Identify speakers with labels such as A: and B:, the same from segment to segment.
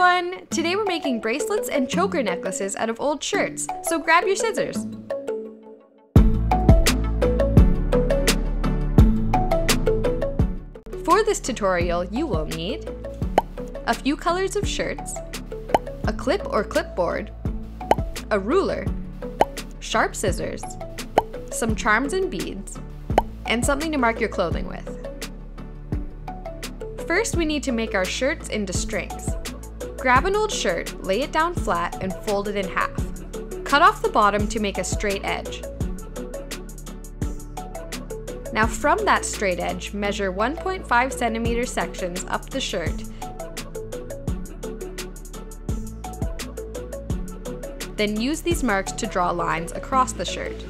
A: everyone! Today we're making bracelets and choker necklaces out of old shirts, so grab your scissors. For this tutorial, you will need a few colors of shirts, a clip or clipboard, a ruler, sharp scissors, some charms and beads, and something to mark your clothing with. First, we need to make our shirts into strings. Grab an old shirt, lay it down flat, and fold it in half. Cut off the bottom to make a straight edge. Now from that straight edge, measure 1.5 centimeter sections up the shirt. Then use these marks to draw lines across the shirt.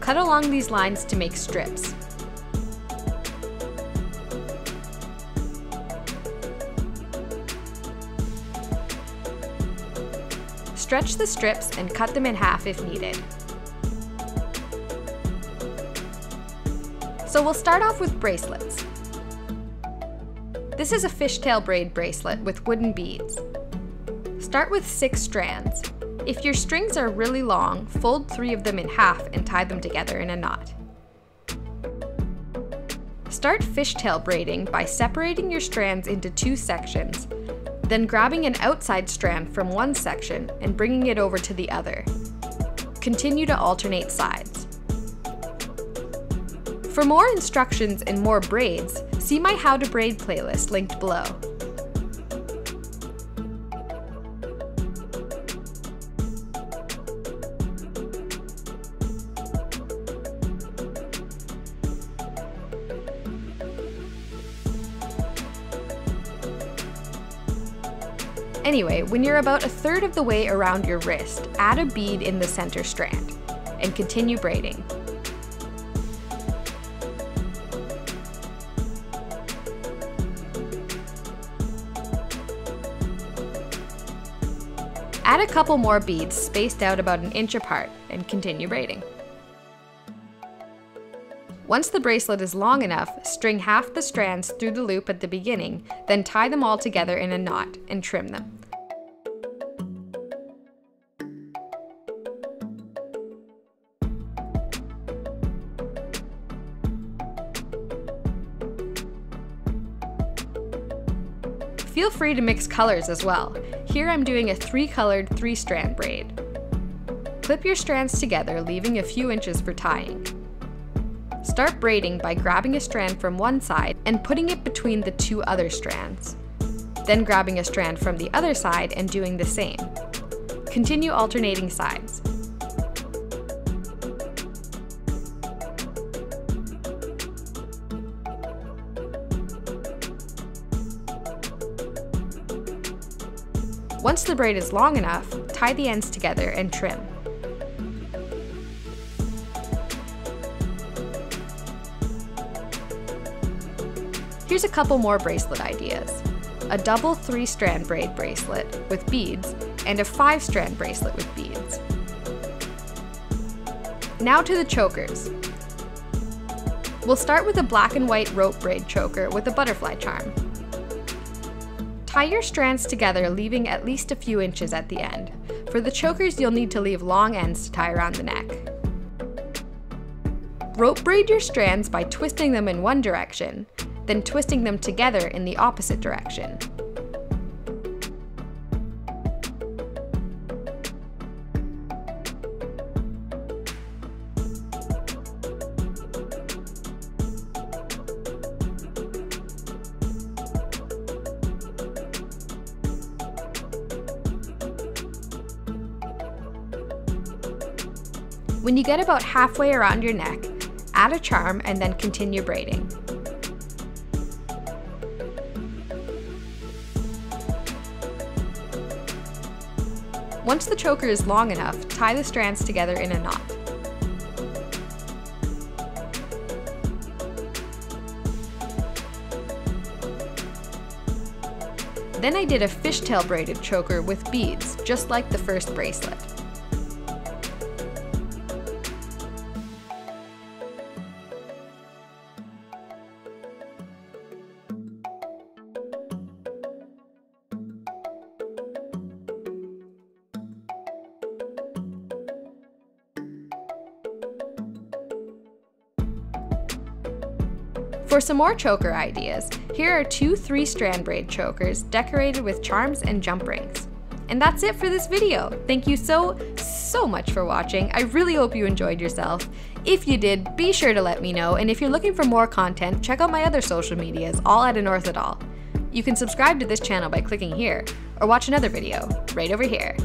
A: Cut along these lines to make strips. Stretch the strips and cut them in half if needed. So we'll start off with bracelets. This is a fishtail braid bracelet with wooden beads. Start with six strands. If your strings are really long, fold three of them in half and tie them together in a knot. Start fishtail braiding by separating your strands into two sections then grabbing an outside strand from one section and bringing it over to the other. Continue to alternate sides. For more instructions and more braids, see my How to Braid playlist linked below. Anyway, when you're about a third of the way around your wrist, add a bead in the center strand and continue braiding. Add a couple more beads spaced out about an inch apart and continue braiding. Once the bracelet is long enough, string half the strands through the loop at the beginning, then tie them all together in a knot and trim them. Feel free to mix colors as well. Here I'm doing a three colored three strand braid. Clip your strands together, leaving a few inches for tying. Start braiding by grabbing a strand from one side and putting it between the two other strands. Then grabbing a strand from the other side and doing the same. Continue alternating sides. Once the braid is long enough, tie the ends together and trim. Here's a couple more bracelet ideas. A double three strand braid bracelet with beads and a five strand bracelet with beads. Now to the chokers. We'll start with a black and white rope braid choker with a butterfly charm. Tie your strands together, leaving at least a few inches at the end. For the chokers, you'll need to leave long ends to tie around the neck. Rope braid your strands by twisting them in one direction, then twisting them together in the opposite direction. When you get about halfway around your neck, add a charm and then continue braiding. Once the choker is long enough, tie the strands together in a knot. Then I did a fishtail braided choker with beads, just like the first bracelet. For some more choker ideas, here are two three strand braid chokers decorated with charms and jump rings. And that's it for this video. Thank you so, so much for watching. I really hope you enjoyed yourself. If you did, be sure to let me know. And if you're looking for more content, check out my other social medias, all at Unorthodoll. You can subscribe to this channel by clicking here, or watch another video right over here.